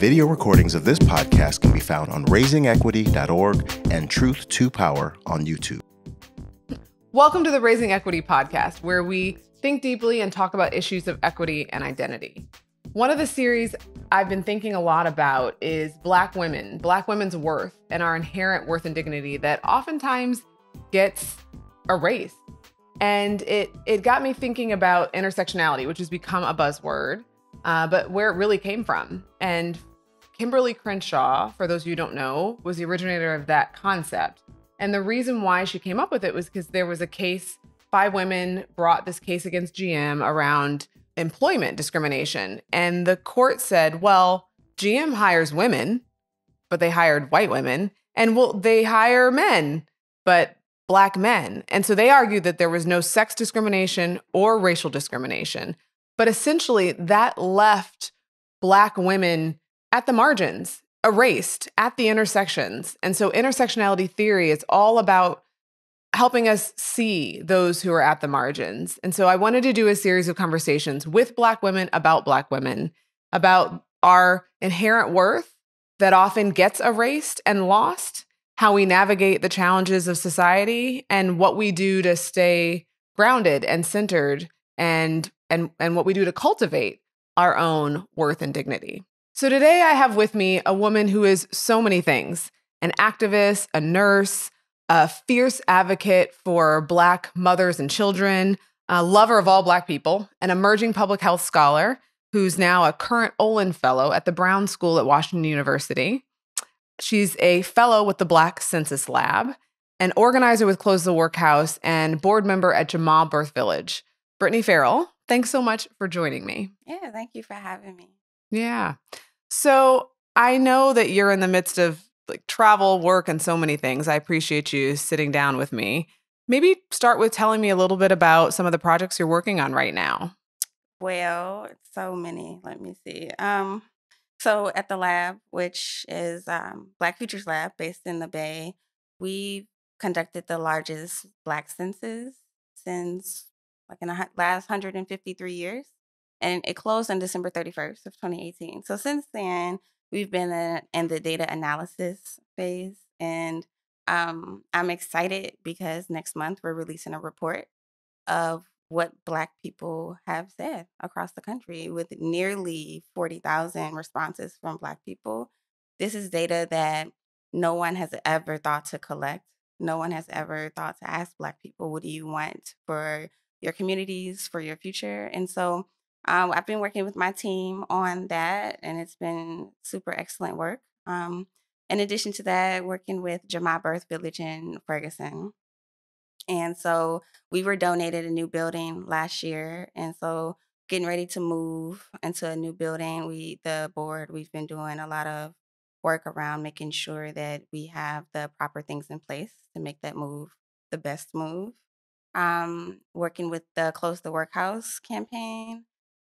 Video recordings of this podcast can be found on raisingequity.org and Truth to Power on YouTube. Welcome to the Raising Equity podcast, where we think deeply and talk about issues of equity and identity. One of the series I've been thinking a lot about is Black women, Black women's worth, and our inherent worth and dignity that oftentimes gets erased. And it it got me thinking about intersectionality, which has become a buzzword, uh, but where it really came from. And Kimberly Crenshaw, for those of you who don't know, was the originator of that concept. And the reason why she came up with it was because there was a case, five women brought this case against GM around employment discrimination. And the court said, well, GM hires women, but they hired white women. And well, they hire men, but black men. And so they argued that there was no sex discrimination or racial discrimination. But essentially, that left black women at the margins, erased at the intersections. And so intersectionality theory is all about helping us see those who are at the margins. And so I wanted to do a series of conversations with Black women about Black women, about our inherent worth that often gets erased and lost, how we navigate the challenges of society, and what we do to stay grounded and centered and and and what we do to cultivate our own worth and dignity. So today I have with me a woman who is so many things an activist, a nurse, a fierce advocate for Black mothers and children, a lover of all Black people, an emerging public health scholar who's now a current Olin Fellow at the Brown School at Washington University. She's a fellow with the Black Census Lab, an organizer with Close the Workhouse, and board member at Jamaa Birth Village. Brittany Ferrell, thanks so much for joining me. Yeah, thank you for having me. Yeah. So I know that you're in the midst of like travel, work, and so many things. I appreciate you sitting down with me. Maybe start with telling me a little bit about some of the projects you're working on right now. Well, so many. Let me see. Um, so at the lab, which is um, Black Futures Lab based in the Bay, we conducted the largest Black census since like in the last 153 years and it closed on December 31st of 2018. So since then, we've been in, the data analysis phase, and um, I'm excited because next month we're releasing a report of what Black people have said across the country with nearly 40,000 responses from Black people. This is data that no one has ever thought to collect. No one has ever thought to ask Black people, what do you want for your communities, for your future? And so um, I've been working with my team on that, and it's been super excellent work. Um, in addition to that, working with Jamaa Birth Village in Ferguson. And so we were donated a new building last year. And so getting ready to move into a new building, we the board, we've been doing a lot of work around making sure that we have the proper things in place to make that move the best move. Um, working with the Close the Workhouse campaign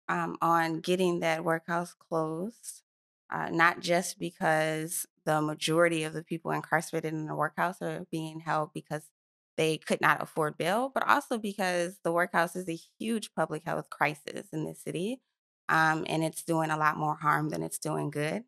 um, on getting that workhouse closed, uh, not just because the majority of the people incarcerated in the workhouse are being held because they could not afford bail, but also because the workhouse is a huge public health crisis in this city. Um, and it's doing a lot more harm than it's doing good.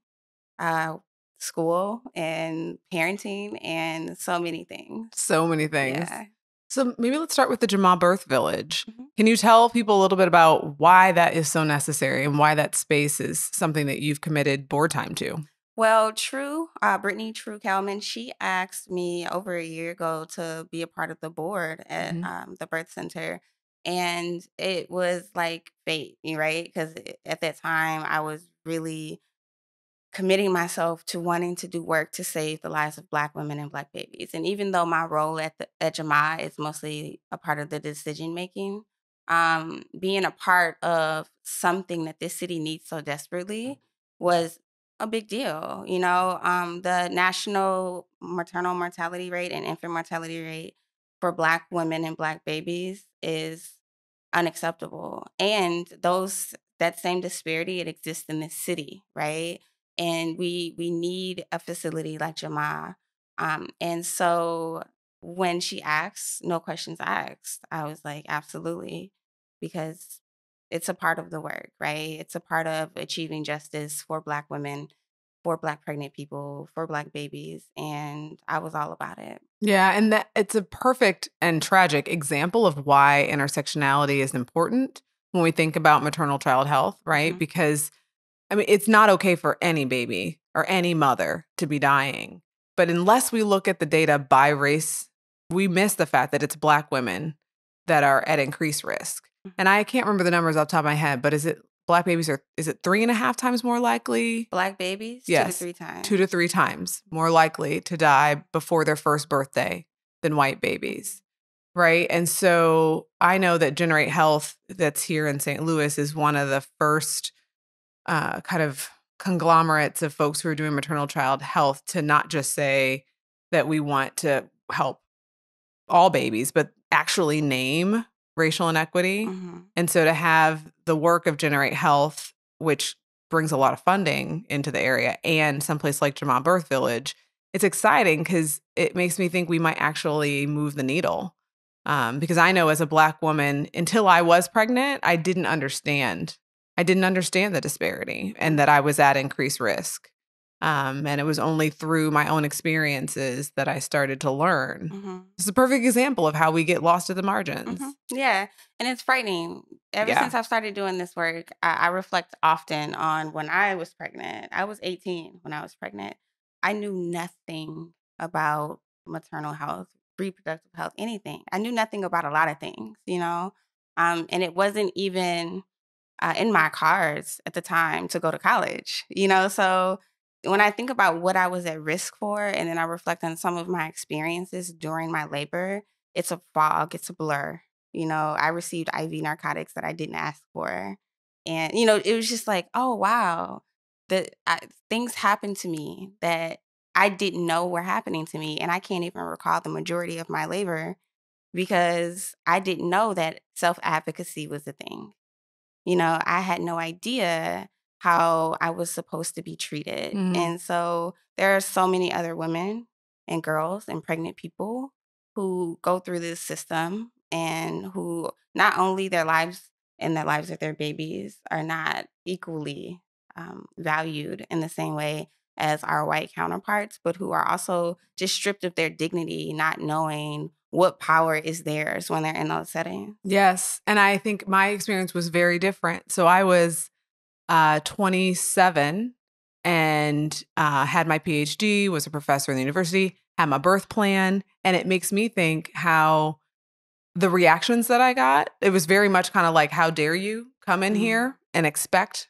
Uh, school and parenting and so many things. So many things. Yeah. So maybe let's start with the Jamaa Birth Village. Mm-hmm. Can you tell people a little bit about why that is so necessary and why that space is something that you've committed board time to? Well, Tru, uh, Brittany Tru Kellman, she asked me over a year ago to be a part of the board at mm-hmm. um, the birth center. And it was like fate, right? Because at that time, I was really committing myself to wanting to do work to save the lives of Black women and Black babies. And even though my role at, the, at Jamaa is mostly a part of the decision making, um, being a part of something that this city needs so desperately was a big deal. You know, um, the national maternal mortality rate and infant mortality rate for Black women and Black babies is unacceptable. And those that same disparity it exists in this city, right? and we we need a facility like Jamaa. Um, and so when she asked, no questions asked, I was like, absolutely, because it's a part of the work, right? It's a part of achieving justice for Black women, for Black pregnant people, for Black babies. And I was all about it. Yeah. And that it's a perfect and tragic example of why intersectionality is important when we think about maternal child health, right? Mhm. Because I mean, it's not okay for any baby or any mother to be dying. But unless we look at the data by race, we miss the fact that it's Black women that are at increased risk. And I can't remember the numbers off the top of my head, but is it Black babies are, is it three and a half times more likely? Black babies, Yes. two to three times. Two to three times more likely to die before their first birthday than white babies. Right. And so I know that Generate Health, that's here in St. Louis, is one of the first uh, kind of conglomerates of folks who are doing maternal child health to not just say that we want to help all babies, but actually name racial inequity. Mhm. And so to have the work of Generate Health, which brings a lot of funding into the area, and someplace like Jamaa Birth Village, it's exciting because it makes me think we might actually move the needle. Um, because I know as a Black woman, until I was pregnant, I didn't understand. I didn't understand the disparity and that I was at increased risk. Um, and it was only through my own experiences that I started to learn. Mhm. It's a perfect example of how we get lost at the margins. Mhm. Yeah, and it's frightening. Ever Yeah. since I've started doing this work, I, I reflect often on when I was pregnant. I was 18 when I was pregnant. I knew nothing about maternal health, reproductive health, anything. I knew nothing about a lot of things, you know, um, and it wasn't even uh, in my cards at the time to go to college, you know. So when I think about what I was at risk for, and then I reflect on some of my experiences during my labor, it's a fog, it's a blur. You know, I received IV narcotics that I didn't ask for. And, you know, it was just like, oh, wow, the, I, things happened to me that I didn't know were happening to me. And I can't even recall the majority of my labor because I didn't know that self advocacy was a thing. You know, I had no idea how I was supposed to be treated. Mhm. And so there are so many other women and girls and pregnant people who go through this system and who not only their lives and the lives of their babies are not equally um, valued in the same way as our white counterparts, but who are also just stripped of their dignity, not knowing what power is theirs when they're in those settings. Yes. And I think my experience was very different. So I was uh, 27 and uh, had my PhD, was a professor in the university, had my birth plan. And it makes me think how the reactions that I got, it was very much kind of like, how dare you come in Mhm. here and expect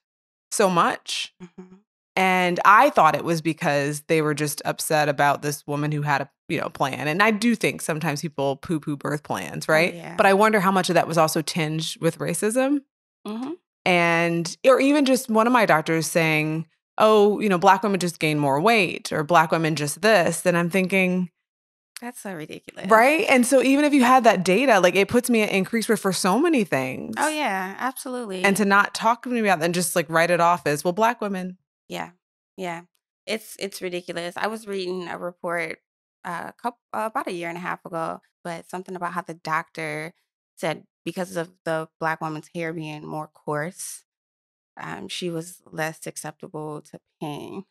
so much? Mhm. And I thought it was because they were just upset about this woman who had a you know plan. And I do think sometimes people poo poo birth plans, right? yeah. But I wonder how much of that was also tinged with racism Mhm. And or even just one of my doctors saying, "Oh, you know, black women just gain more weight or black women just this." Then I'm thinking, That's so ridiculous. right? And so even if you had that data, like it puts me at increased risk for so many things. Oh yeah, absolutely. And to not talk to me about that and just like write it off as, well, black women. yeah, yeah, it's it's ridiculous. I was reading a report uh, a couple uh, about a year and a half ago, but something about how the doctor said because of the black woman's hair being more coarse, um, she was less acceptable to pain.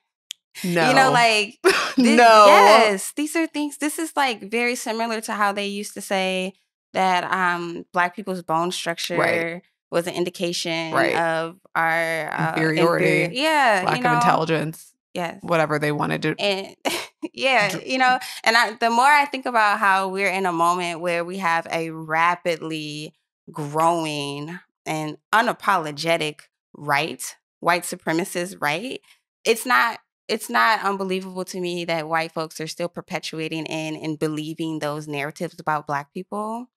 No. You know, like This- no. Yes, these are things. This is like very similar to how they used to say that um black people's bone structure was an indication Right. of our uh, Inferiority, inferi- yeah, lack you know, of intelligence, Yes, whatever they wanted to. and yeah, you know, and I, the more I think about how we're in a moment where we have a rapidly growing and unapologetic right, white supremacist right, it's not it's not unbelievable to me that white folks are still perpetuating in and believing those narratives about black people.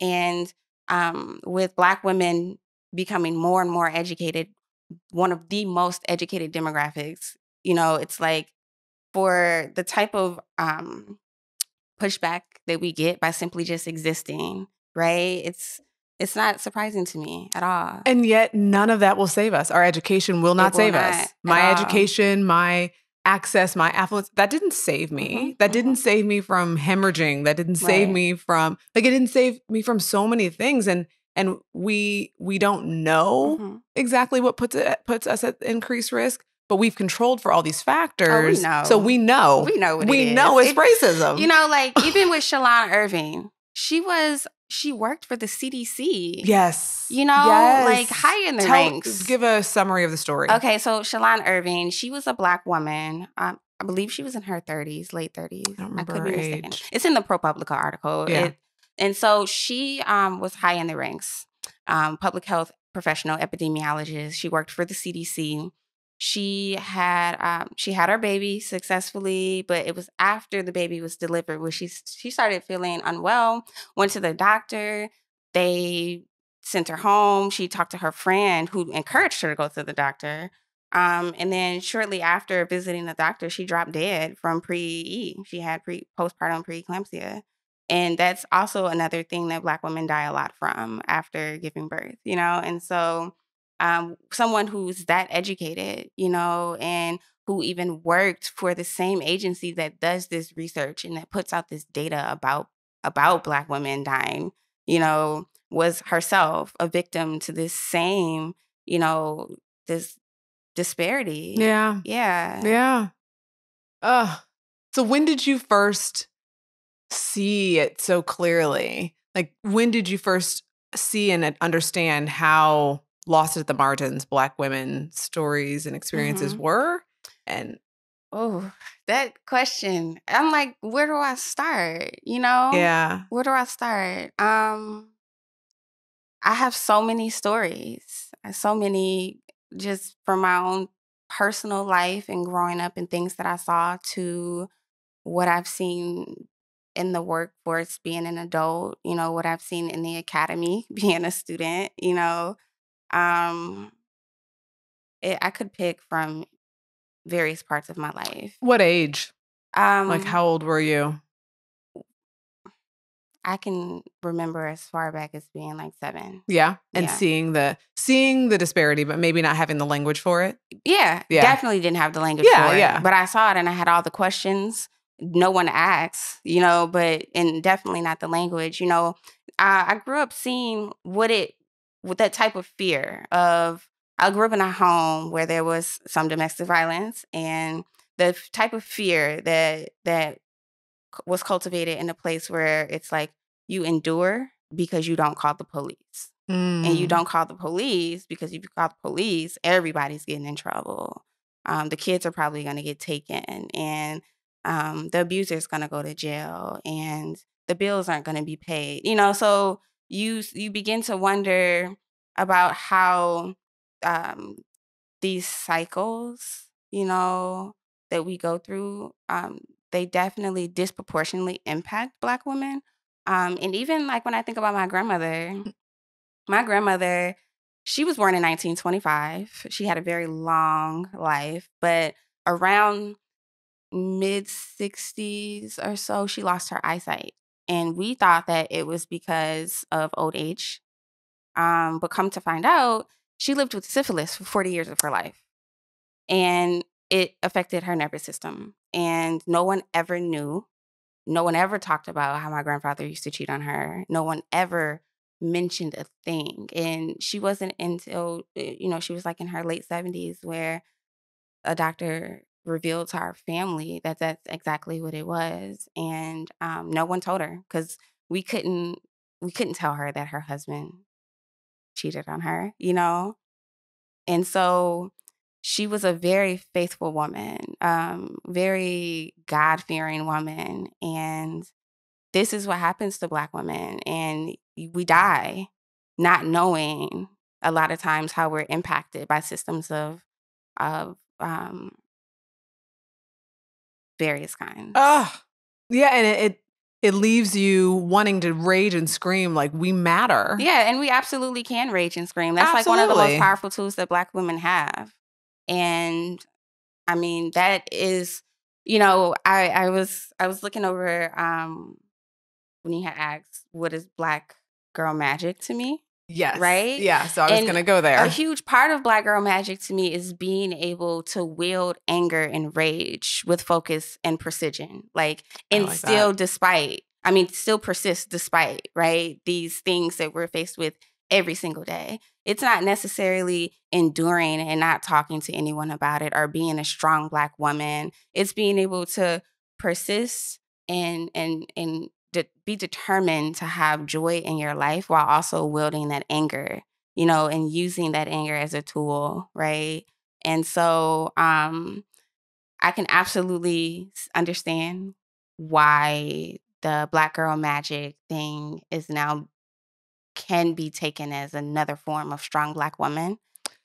And um, with black women becoming more and more educated, one of the most educated demographics, you know, it's like for the type of um, pushback that we get by simply just existing, right? It's it's not surprising to me at all. And yet, none of that will save us. Our education will not will save not us. My all. education, my access, my affluence, that didn't save me. Mhm, That didn't save me from hemorrhaging. That didn't save Right. me from, like, it didn't save me from so many things. And and we we don't know Mhm. exactly what puts it puts us at increased risk, but we've controlled for all these factors. So know. we know. We know we it know it's It- racism. You know, like even with Shalon Irving, she was she worked for the CDC. yes. You know, like high in the Tell, ranks. Give a summary of the story. Okay, so Shalon Irving, she was a black woman. Um, I believe she was in her 30s, late 30s. I don't remember could her be mistaken. age. It's in the ProPublica article. Yeah. It- and so she um, was high in the ranks, um, public health professional, epidemiologist. She worked for the CDC. She had um, she had her baby successfully, but it was after the baby was delivered where she she started feeling unwell. Went to the doctor. They sent her home. She talked to her friend who encouraged her to go to the doctor. Um, and then shortly after visiting the doctor, she dropped dead from pre-E. She had pre postpartum preeclampsia. And that's also another thing that black women die a lot from after giving birth, you know? And so um, someone who's that educated, you know, and who even worked for the same agency that does this research and that puts out this data about about black women dying, you know, was herself a victim to this same, you know, this disparity. Yeah. Yeah. Yeah. Uh, so when did you first see it so clearly? Like when did you first see and understand how lost at the margins black women stories and experiences Mhm. were? And Oh, that question. I'm like, where do I start? You know? yeah. Where do I start? Um I have so many stories. uh, So many just from my own personal life and growing up and things that I saw to what I've seen in the workforce being an adult, you know, what I've seen in the academy being a student, you know. Um it, I could pick from various parts of my life. What age? Um Like how old were you? I can remember as far back as being like seven. Yeah. And Yeah. seeing the seeing the disparity, but maybe not having the language for it. Yeah, Yeah. definitely didn't have the language Yeah, for it. yeah. But I saw it and I had all the questions. No one asks, you know, but and definitely not the language. You know, I, I grew up seeing what it with that type of fear of. I grew up in a home where there was some domestic violence and the type of fear that that was cultivated in a place where it's like you endure because you don't call the police and you Mm. don't call the police because if you call the police, everybody's getting in trouble. Um, the kids are probably going to get taken, and um, the abuser is going to go to jail, and the bills aren't going to be paid. You know, so you you begin to wonder about how um, these cycles, you know, that we go through, um, they definitely disproportionately impact Black women. Um, and even like when I think about my grandmother, my grandmother, she was born in 1925. She had a very long life, but around mid 60s or so, she lost her eyesight. And we thought that it was because of old age. Um, but come to find out, she lived with syphilis for 40 years of her life. And it affected her nervous system. And no one ever knew. No one ever talked about how my grandfather used to cheat on her. No one ever mentioned a thing. And she wasn't until, eh, you know, she was like in her late 70s where a doctor revealed to our family that that's exactly what it was. And um, no one told her because we couldn't we couldn't tell her that her husband cheated on her, you know? And so she was a very faithful woman, um, very God fearing woman. And this is what happens to Black women. And we die not knowing a lot of times how we're impacted by systems of, of um, various kinds. Oh, yeah, and it, it it leaves you wanting to rage and scream like we matter. Yeah, and we absolutely can rage and scream. That's like one of the most powerful tools that Black women have. And I mean, that is, you know, I I was I was looking over um when you had asked what is Black girl magic to me. Yes. Right? Yeah. So I was gonna go there. A huge part of Black girl magic to me is being able to wield anger and rage with focus and precision. Like and like still despite, I mean, still persist despite, right? These things that we're faced with every single day. It's not necessarily enduring and not talking to anyone about it or being a strong black woman. It's being able to persist and and and de- be determined to have joy in your life while also wielding that anger, you know, and using that anger as a tool, right? And so um I can absolutely understand why the black girl magic thing is now can be taken as another form of strong black woman.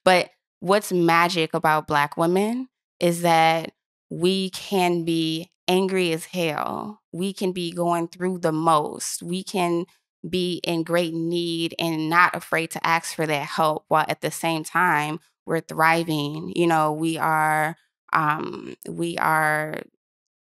But what's magic about black women is that we can be angry as hell. We can be going through the most. We can be in great need and not afraid to ask for that help while at the same time we're thriving. You know, we are um we are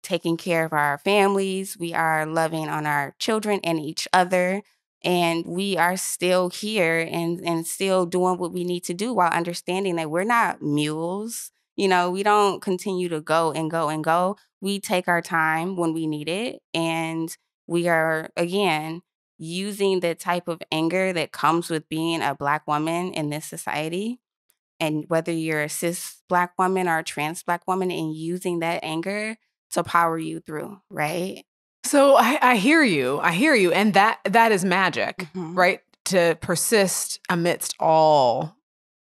taking care of our families, we are loving on our children and each other and we are still here and and still doing what we need to do while understanding that we're not mules you know we don't continue to go and go and go we take our time when we need it and we are again using the type of anger that comes with being a black woman in this society and whether you're a cis black woman or a trans black woman and using that anger to power you through right so I, I hear you. I hear you. And that that is magic, Mhm. right? To persist amidst all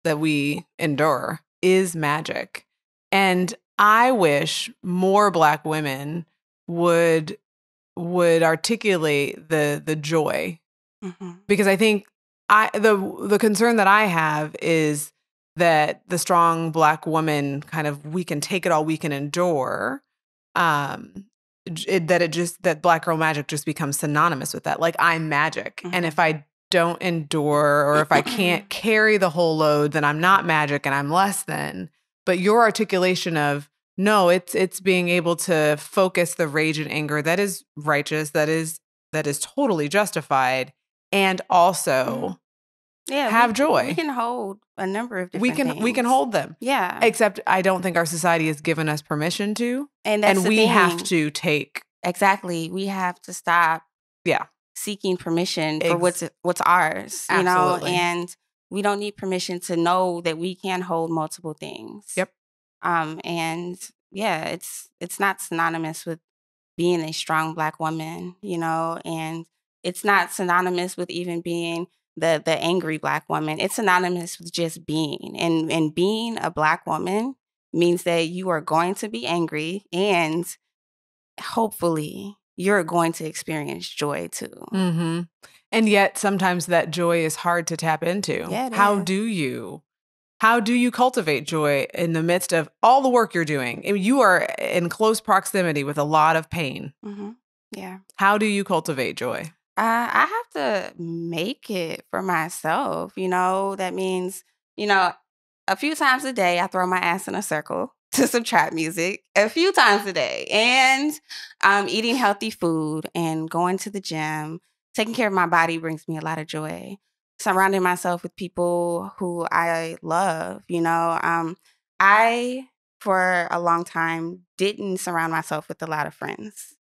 that we endure is magic. And I wish more black women would would articulate the the joy Mhm. because I think I the the concern that I have is that the strong black woman kind of we can take it all we can endure um it, that it just that black girl magic just becomes synonymous with that like I'm magic and if I don't endure or if I can't carry the whole load then I'm not magic and I'm less than. But your articulation of no it's it's being able to focus the rage and anger that is righteous that is that is totally justified and also mm. yeah have we, joy. we can hold a number of different we can we can hold them. Yeah. Except i don't think our society has given us permission to and that's and we have to take exactly. We have to stop Yeah. Seeking permission for Ex- what's what's ours you Absolutely. know and we don't need permission to know that we can hold multiple things Yep. um and yeah it's it's not synonymous with being a strong black woman you know and it's not synonymous with even being the the angry black woman it's synonymous with just being and and being a black woman means that you are going to be angry and hopefully you're going to experience joy too. hmm and yet sometimes that joy is hard to tap into Yeah, how is. do you how do you cultivate joy in the midst of all the work you're doing I mean, you are in close proximity with a lot of pain hmm Yeah. how do you cultivate joy Uh, I have to make it for myself. You know, that means, you know, a few times a day, I throw my ass in a circle to some trap music a few times a day and um, eating healthy food and going to the gym. Taking care of my body brings me a lot of joy. Surrounding myself with people who I love, you know. Um, I, for a long time, didn't surround myself with a lot of friends.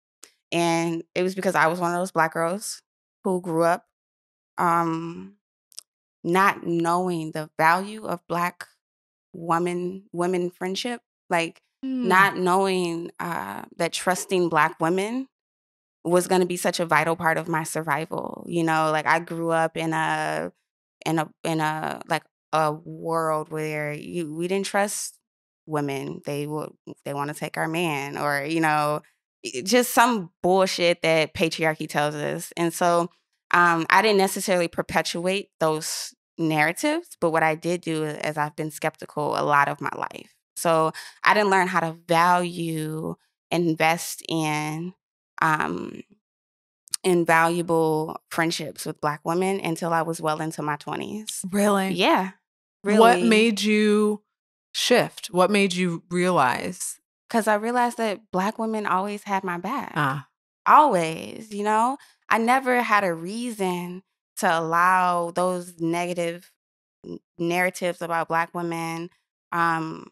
And it was because I was one of those black girls who grew up um, not knowing the value of black woman women friendship, like Hmm. not knowing uh, that trusting black women was going to be such a vital part of my survival. You know, like I grew up in a in a in a like a world where you we didn't trust women. They would they want to take our man or you know just some bullshit that patriarchy tells us. And so um, I didn't necessarily perpetuate those narratives, but what I did do is I've been skeptical a lot of my life. So I didn't learn how to value, invest in um, invaluable friendships with Black women until I was well into my 20s. really Yeah. Really. what made you shift what made you realize Because I realized that Black women always had my back. ah always, you know? I never had a reason to allow those negative narratives about black women um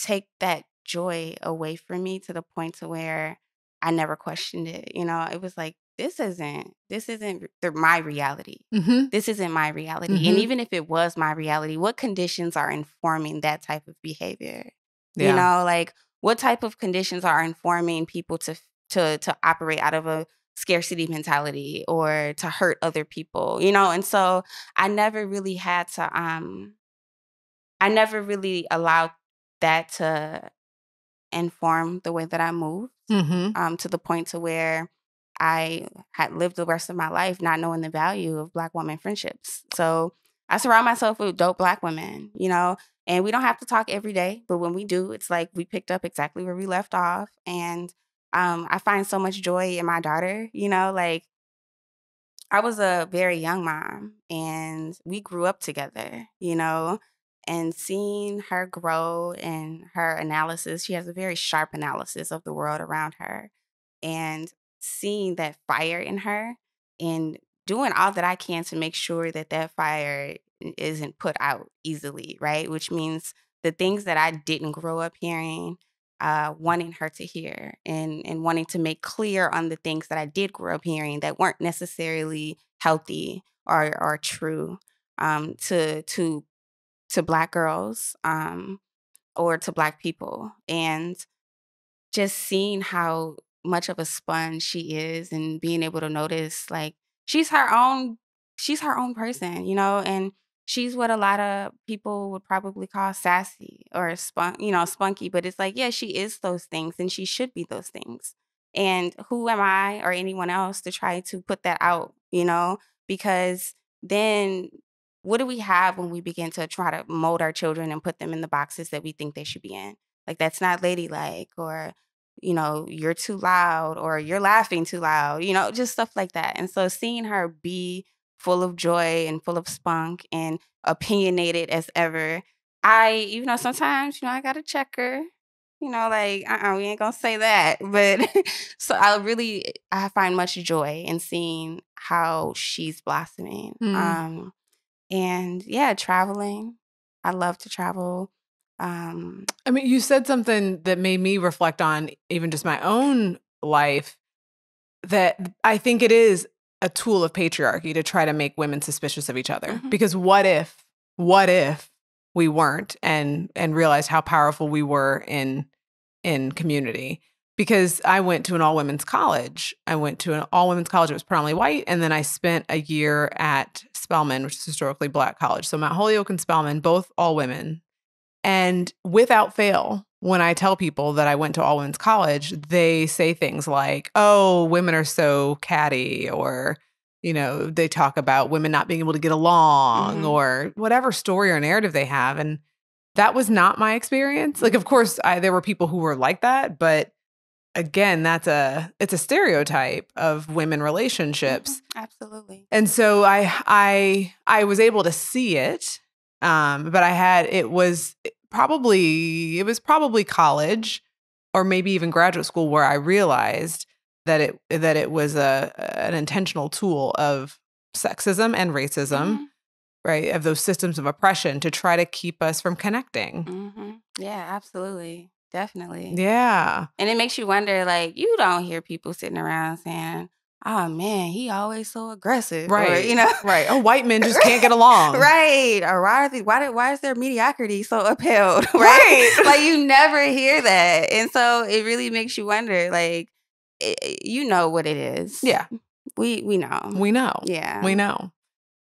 take that joy away from me to the point to where I never questioned it. You know, it was like this isn't this isn't my reality. Mm-hmm. This isn't my reality. Mhm. And even if it was my reality, what conditions are informing that type of behavior? Yeah. You know, like what type of conditions are informing people to to to operate out of a scarcity mentality or to hurt other people, you know? And so I never really had to um I never really allowed that to inform the way that I move Mm-hmm. um, to the point to where I had lived the rest of my life not knowing the value of black woman friendships. So I surround myself with dope black women, you know, and we don't have to talk every day, but when we do, it's like we picked up exactly where we left off. And um, I find so much joy in my daughter, you know, like I was a very young mom and we grew up together, you know, and seeing her grow and her analysis, she has a very sharp analysis of the world around her. And seeing that fire in her and doing all that I can to make sure that that fire isn't put out easily, right? Which means the things that I didn't grow up hearing, uh, wanting her to hear and and wanting to make clear on the things that I did grow up hearing that weren't necessarily healthy or or true um, to to to black girls um, or to black people and just seeing how much of a sponge she is and being able to notice like she's her own she's her own person you know and she's what a lot of people would probably call sassy or spunk you know spunky but it's like yeah she is those things and she should be those things and who am i or anyone else to try to put that out you know because then what do we have when we begin to try to mold our children and put them in the boxes that we think they should be in? Like that's not ladylike or you know you're too loud or you're laughing too loud you know just stuff like that. And so seeing her be full of joy and full of spunk and opinionated as ever i you know sometimes you know i gotta check her you know like uh-uh, we ain't gonna say that. But so i really i find much joy in seeing how she's blossoming. Mm. um and yeah traveling i love to travel um I mean, you said something that made me reflect on even just my own life that I think it is a tool of patriarchy to try to make women suspicious of each other. Mhm. Because what if, what if we weren't and and realized how powerful we were in in community? Because I went to an all women's college. I went to an all women's college. It was predominantly white, and then I spent a year at Spelman, which is historically black college. So Mount Holyoke and Spelman, both all women. And without fail, when I tell people that I went to all women's college, they say things like, oh, women are so catty, or, you know, they talk about women not being able to get along, Mhm. or whatever story or narrative they have. And that was not my experience. Like, of course, I, there were people who were like that, but again, that's a it's a stereotype of women relationships. mhm, absolutely And so I I I was able to see it. Um, but I had it was probably it was probably college or maybe even graduate school where I realized that it that it was a an intentional tool of sexism and racism, Mhm, right? Of those systems of oppression to try to keep us from connecting. mhm. yeah absolutely definitely Yeah. And it makes you wonder, like, you don't hear people sitting around saying, oh man, he always so aggressive. or, Right. you know? Right. Oh, white men just can't get along. right. Or why are they, why, did, why is their mediocrity so upheld? Right. Right. like you never hear that. And so it really makes you wonder, like, it, you know what it is. Yeah. We we know. We know. yeah. We know.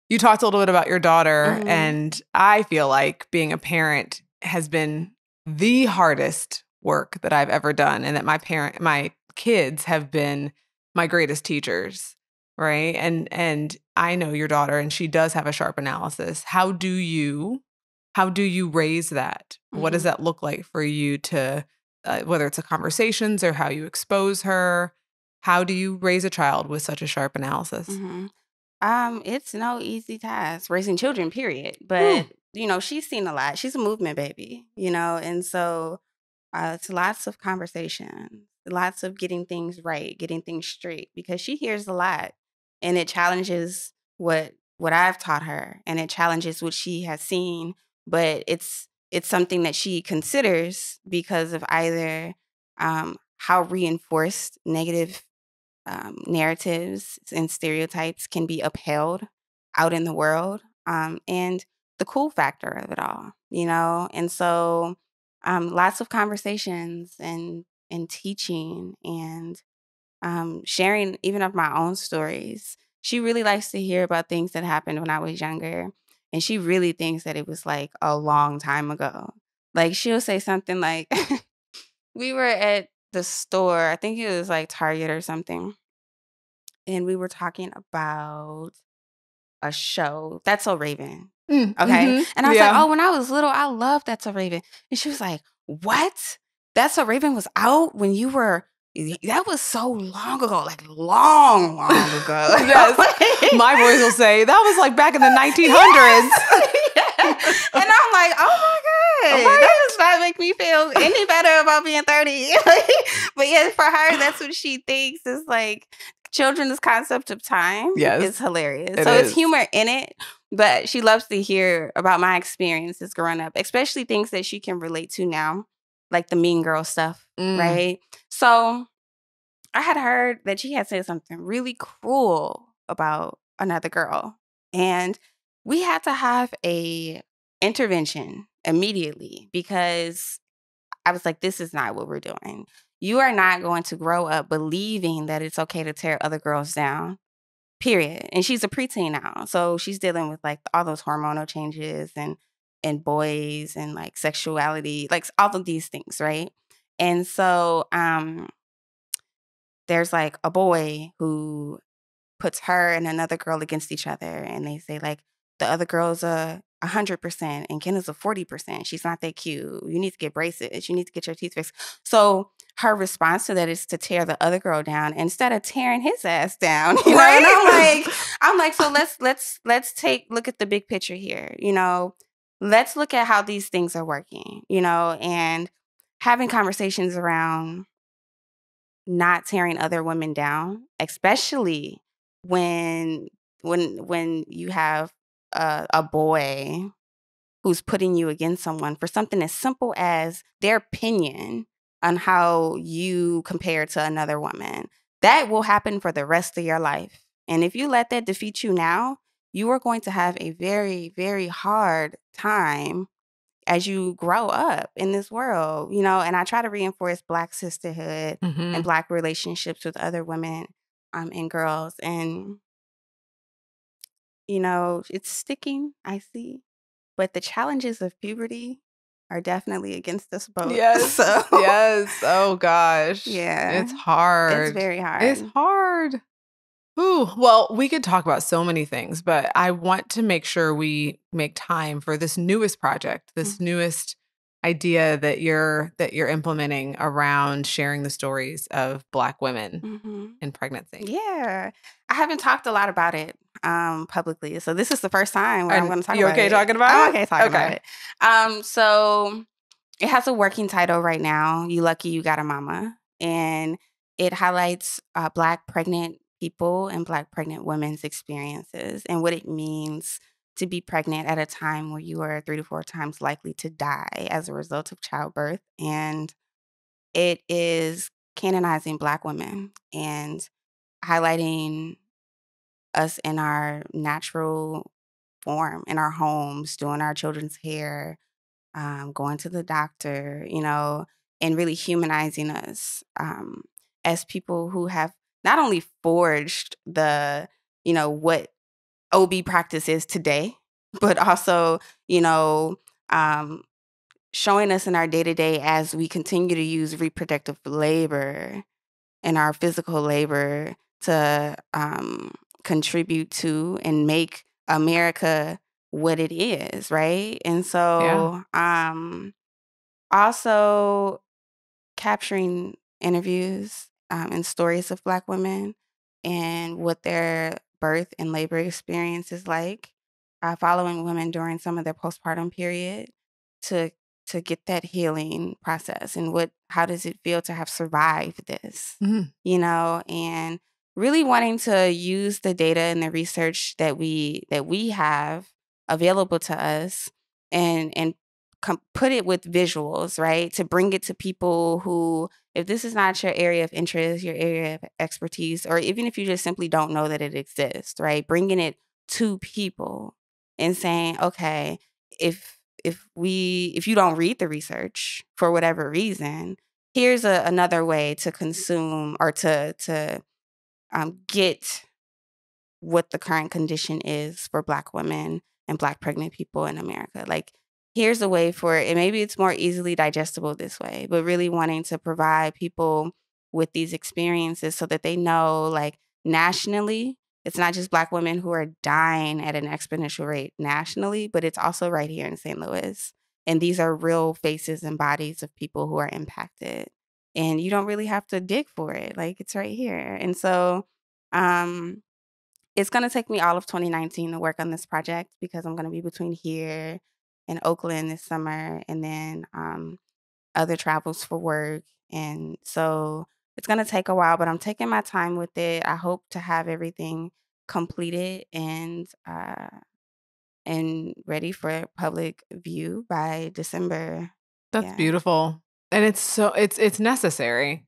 You talked a little bit about your daughter, Mhm. and I feel like being a parent has been the hardest work that I've ever done, and that my parent, my kids have been my greatest teachers, right? And and I know your daughter, and she does have a sharp analysis. How do you, how do you raise that? What does Mhm. that look like for you to, uh, whether it's a conversations or how you expose her? How do you raise a child with such a sharp analysis? hmm Um, it's no easy task raising children, period. But you know, she's seen a lot. She's a movement baby, you know, and so uh, it's lots of conversation, lots of getting things right, getting things straight, because she hears a lot, and it challenges what what I've taught her, and it challenges what she has seen. But it's it's something that she considers because of either um, how reinforced negative um, narratives and stereotypes can be upheld out in the world um, and the cool factor of it all, you know? And so um, lots of conversations and, and teaching and um, sharing even of my own stories. She really likes to hear about things that happened when I was younger. And she really thinks that it was like a long time ago. Like she'll say something like, we were at the store, I think it was like Target or something. And we were talking about a show, That's So Raven. Mm, Okay. mhm, And I was yeah. like, oh, when I was little, I loved That's a Raven. And she was like, what? That's a Raven was out when you were, that was so long ago, like long, long ago. Yes. My boys will say that was like back in the 1900s. Yes. And I'm like, oh my God. Right? That does not make me feel any better about being 30. but yeah, for her, that's what she thinks is like children's concept of time Yes. is hilarious. It so is. it's humor in it, but she loves to hear about my experiences growing up, especially things that she can relate to now, like the mean girl stuff, Mm. right? So I had heard that she had said something really cruel about another girl. And we had to have a intervention immediately because I was like, this is not what we're doing. You are not going to grow up believing that it's okay to tear other girls down. Period. And she's a preteen now. So she's dealing with like all those hormonal changes and and boys and like sexuality, like all of these things, right? And so um there's like a boy who puts her and another girl against each other and they say like the other girl's a 100% and Ken is a 40%. She's not that cute. You need to get braces. You need to get your teeth fixed. So her response to that is to tear the other girl down instead of tearing his ass down. You know? And I'm like, I'm like, so let's let's let's take look at the big picture here. You know, let's look at how these things are working, you know, and having conversations around not tearing other women down, especially when when when you have a, a boy who's putting you against someone for something as simple as their opinion on how you compare to another woman. That will happen for the rest of your life. And if you let that defeat you now, you are going to have a very, very hard time as you grow up in this world, you know. And I try to reinforce Black sisterhood Mhm. and Black relationships with other women um, and girls. And, you know, it's sticking, I see. But the challenges of puberty are definitely against us both. Yes. So, yes. Oh gosh. Yeah. It's hard. it's very hard. It's hard. Ooh, well, we could talk about so many things, but I want to make sure we make time for this newest project, this newest idea that you're that you're implementing around sharing the stories of black women hmm in pregnancy. Yeah. I haven't talked a lot about it um, publicly. So this is the first time where I'm going to talk about it. you about okay it. talking about I'm it? okay talking about Okay. it. Um, so it has a working title right now. You lucky you got a mama, and it highlights uh, Black pregnant people and Black pregnant women's experiences and what it means to be pregnant at a time where you are three to four times likely to die as a result of childbirth, and it is canonizing Black women and highlighting us in our natural form in our homes, doing our children's hair, um, going to the doctor, you know, and really humanizing us um, as people who have not only forged the, you know, what OB practice is today, but also, you know, um, showing us in our day to day as we continue to use reproductive labor and our physical labor to um, contribute to and make America what it is, right? And so, um, also capturing interviews um, and stories of Black women and what their birth and labor experience is like, uh, following women during some of their postpartum period to to get that healing process and what how does it feel to have survived this Mhm. you know and really wanting to use the data and the research that we that we have available to us and and com- put it with visuals, right? To bring it to people who, if this is not your area of interest, your area of expertise, or even if you just simply don't know that it exists, right? Bringing it to people and saying, okay, if if we if you don't read the research for whatever reason, here's a, another way to consume or to to um, get what the current condition is for Black women and Black pregnant people in America. Like, here's a way for it. And maybe it's more easily digestible this way, but really wanting to provide people with these experiences so that they know, like, nationally, it's not just Black women who are dying at an exponential rate nationally, but it's also right here in St. Louis. And these are real faces and bodies of people who are impacted. And you don't really have to dig for it. Like it's right here. And so um it's going to take me all of 2019 to work on this project because I'm going to be between here and Oakland this summer and then um other travels for work. And so it's going to take a while, but I'm taking my time with it. I hope to have everything completed and uh and ready for public view by December. That's Yeah. beautiful. And it's so it's it's necessary.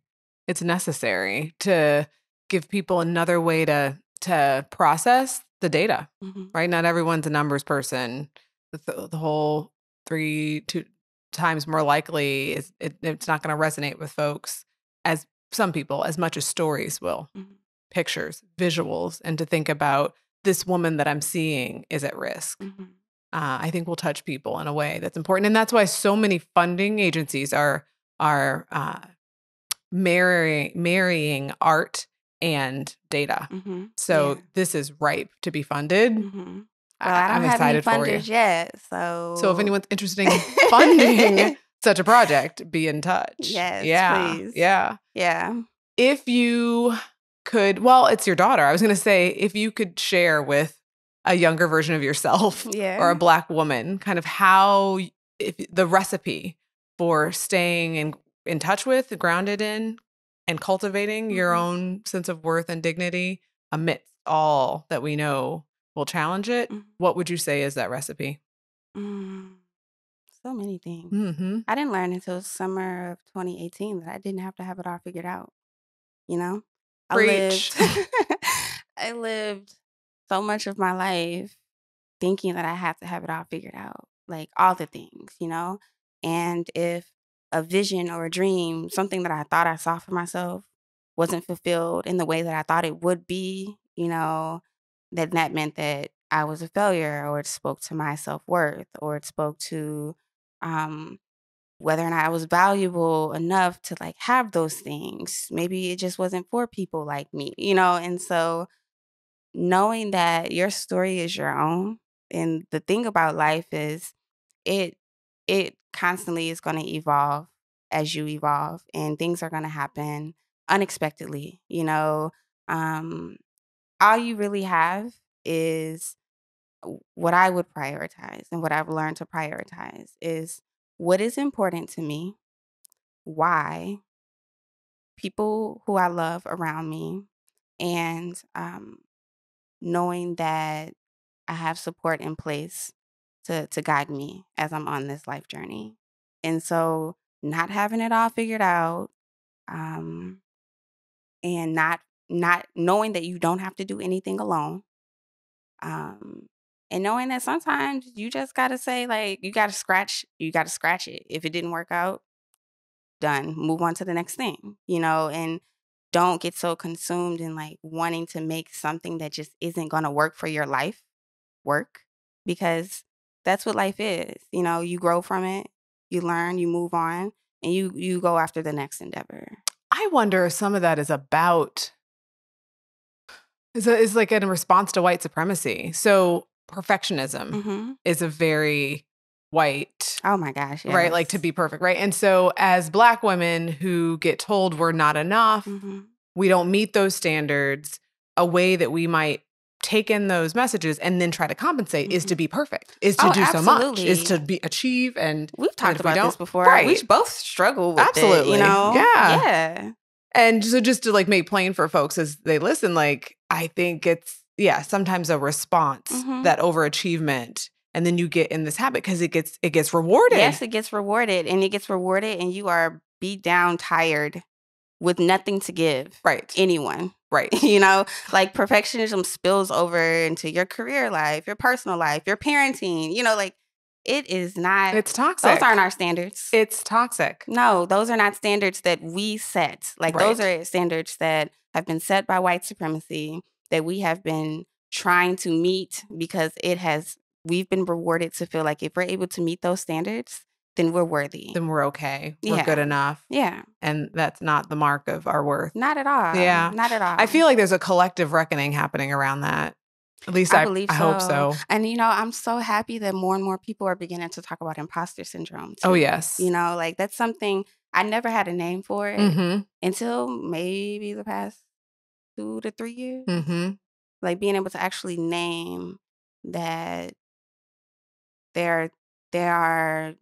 It's necessary to give people another way to to process the data, Mhm. right? Not everyone's a numbers person. The, th- the whole three two times more likely is it, it's not going to resonate with folks as some people as much as stories will. Mhm. Pictures, visuals, and to think about this woman that I'm seeing is at risk Mhm. uh, I think will touch people in a way that's important, and that's why so many funding agencies are are uh, marrying marrying art and data. Mhm. So Yeah. this is ripe to be funded. Mhm. I- Well, I don't I'm have excited any for you. funders yet, so So if anyone's interested in funding such a project, be in touch. Yes, yeah, please. yeah. yeah, If you could, well, it's your daughter. I was going to say, if you could share with a younger version of yourself yeah, or a black woman kind of how if the recipe for staying in in touch with grounded in and cultivating your Mhm. own sense of worth and dignity amidst all that we know will challenge it Mhm. what would you say is that recipe Mm, so many things. mm-hmm. I didn't learn until summer of 2018 that I didn't have to have it all figured out. You know, Preach. I lived, I lived so much of my life thinking that I had to have it all figured out, like all the things, you know. And if a vision or a dream, something that I thought I saw for myself, wasn't fulfilled in the way that I thought it would be, you know, then that meant that I was a failure, or it spoke to my self worth, or it spoke to um, whether or not I was valuable enough to like have those things. Maybe it just wasn't for people like me, you know? And so knowing that your story is your own and the thing about life is it it constantly is going to evolve as you evolve and things are going to happen unexpectedly, you know? Um all you really have is what I would prioritize and what I've learned to prioritize is what is important to me, why, people who I love around me, and um, knowing that I have support in place to to guide me as I'm on this life journey. And so, not having it all figured out, um, and not not knowing that you don't have to do anything alone, um, and knowing that sometimes you just gotta say like you gotta scratch you gotta scratch it. If it didn't work out, done. Move on to the next thing, you know, and don't get so consumed in like wanting to make something that just isn't gonna work for your life work because that's what life is. You know, you grow from it, you learn, you move on, and you you go after the next endeavor. i wonder if some of that is about is, a, is like in response to white supremacy so perfectionism hmm is a very white Oh my gosh, right? Like to be perfect, right? And so, as Black women who get told we're not enough, hmm we don't meet those standards, a way that we might take in those messages and then try to compensate is to be perfect, is to Oh, do so much, is to be achieve and We've talked we about this before. Right. We both struggle with it, Absolutely. you know? Yeah. Yeah. and so just to like make plain for folks as they listen, like I think it's yeah sometimes a response Mhm. that overachievement and then you get in this habit because it gets it gets rewarded. Yes, it gets rewarded and it gets rewarded and you are beat down, tired with nothing to give right. anyone. Right. You know, like perfectionism spills over into your career life, your personal life, your parenting. You know, like it is not. It's toxic. those aren't our standards. it's toxic. no, those are not standards that we set. Like those are standards that have been set by white supremacy that we have been trying to meet because it has. We've been rewarded to feel like if we're able to meet those standards, then we're worthy. Then we're okay. We're Yeah. good enough. yeah, And that's not the mark of our worth. not at all. Yeah. not at all. I feel like there's a collective reckoning happening around that. At least I, I believe I hope so. so. And you know, I'm so happy that more and more people are beginning to talk about imposter syndrome. Oh yes. You know, like that's something I never had a name for it Mm-hmm. until maybe the past two to three years. Mm-hmm. Like being able to actually name that there there are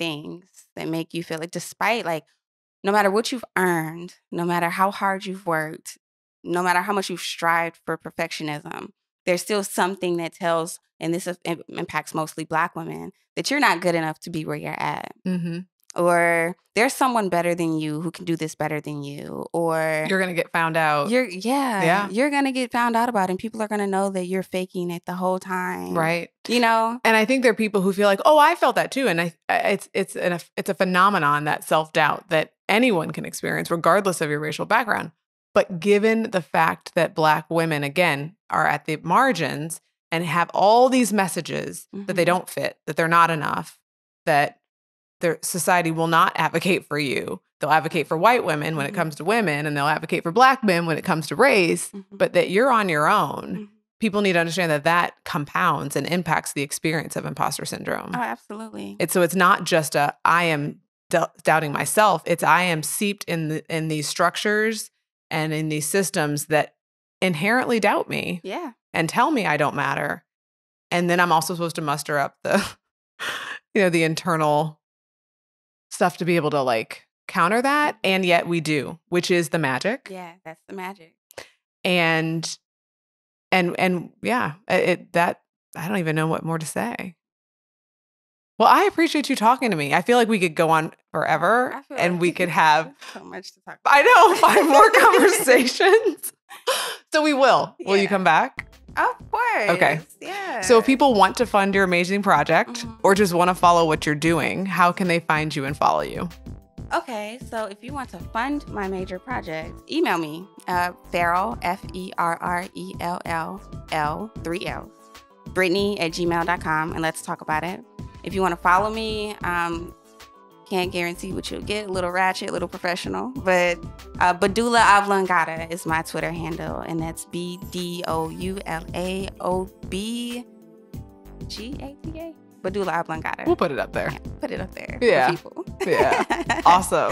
things that make you feel like despite like no matter what you've earned, no matter how hard you've worked, no matter how much you've strived for perfectionism, there's still something that tells, and this impacts mostly Black women, that you're not good enough to be where you're at, Mm-hmm. Or there's someone better than you who can do this better than you, or You're gonna get found out. you're yeah, Yeah. you're gonna get found out about, it, and people are gonna know that you're faking it the whole time, right. You know, And I think there are people who feel like, oh, I felt that too. And I, it's it's an it's a phenomenon that self doubt that anyone can experience, regardless of your racial background. But given the fact that Black women again are at the margins and have all these messages that they Mhm. don't fit, that they're not enough, that their society will not advocate for you. They'll advocate for white women when it Mhm. comes to women, and they'll advocate for Black men when it comes to race. Mhm. But that you're on your own Mhm. people need to understand that that compounds and impacts the experience of imposter syndrome. oh, absolutely, It's so it's not just a I am dou- doubting myself. It's I am seeped in the, in these structures and in these systems that inherently doubt me yeah, and tell me I don't matter. And then I'm also supposed to muster up the you know the internal stuff to be able to like counter that mm-hmm. and yet we do, which is the magic. Yeah, that's the magic. and and and yeah it, it that i don't even know what more to say well i appreciate you talking to me i feel like we could go on forever and like we could have so much to talk. About. I know five more conversations so we will will you come back Of course. Okay. Yeah. so if people want to fund your amazing project Mhm. or just want to follow what you're doing how can they find you and follow you Okay, so if you want to fund my major project, email me, uh, Ferrell, F E R R E L L L, three L's, Brittany at gmail.com, and let's talk about it. If you want to follow me, um, can't guarantee what you'll get, a little ratchet, a little professional, but uh, Badula Oblongata is my Twitter handle, and that's B D O U L A O B G A T A. Badula Oblongata. we'll put it up there Yeah, put it up there Yeah. for people. Yeah. awesome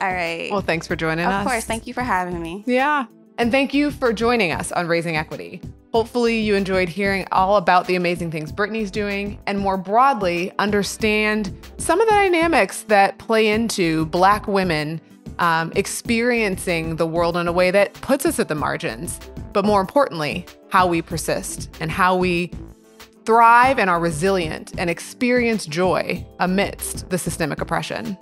All right. well thanks for joining of us Of course. Thank you for having me. Yeah. And thank you for joining us on Raising Equity. Hopefully, you enjoyed hearing all about the amazing things Brittany's doing, and more broadly, understand some of the dynamics that play into Black women um, experiencing the world in a way that puts us at the margins. But more importantly, how we persist and how we thrive and are resilient and experience joy amidst the systemic oppression.